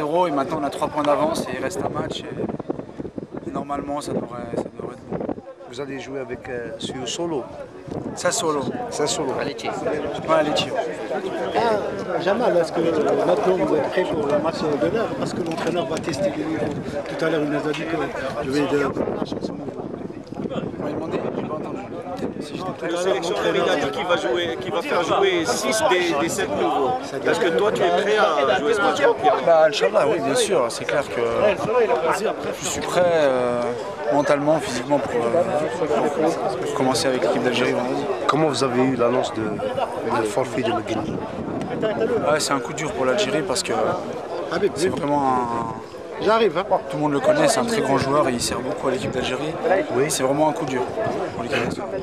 0-0 et maintenant on a 3 points d'avance et il reste un match et, normalement ça devrait, ça devrait être bon. Vous allez jouer avec euh, sur solo. Ça solo. C'est solo. Pas à Lecce. Ah, Jamal, est-ce que maintenant vous êtes prêt pour le match de l'heure Parce que l'entraîneur va tester les niveaux. Tout à l'heure, il nous a dit que je vais de Vous m'avez demandé. Si. Le sélectionneur il a dit qu'il va, jouer, qu'il va faire jouer 6 des, des 7 nouveaux. Est-ce que toi tu es prêt à jouer ce match Bah, Inch'Allah, oui, bien sûr. C'est clair que je suis prêt euh, mentalement, physiquement pour, euh, pour commencer avec l'équipe d'Algérie. Comment vous avez eu l'annonce de, de forfait de McGinney Ouais, c'est un coup dur pour l'Algérie parce que Habib, c'est vraiment un. J'arrive, hein Tout le monde le connaît, c'est un très grand joueur et il sert beaucoup à l'équipe d'Algérie. Oui. C'est vraiment un coup dur pour l'équipe nationale.